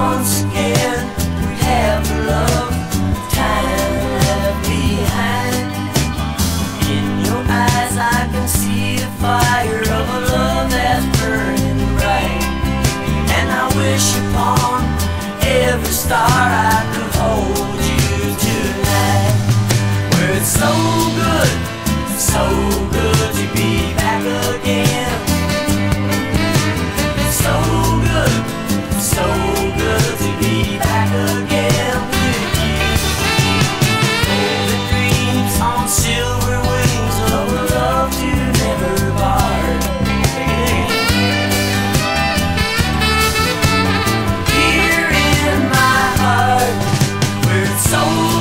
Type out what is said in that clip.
once again we have love time left behind. In your eyes I can see the fire of a love that's burning bright. And I wish upon every star I could hold you tonight. Where it's so good, so good. Where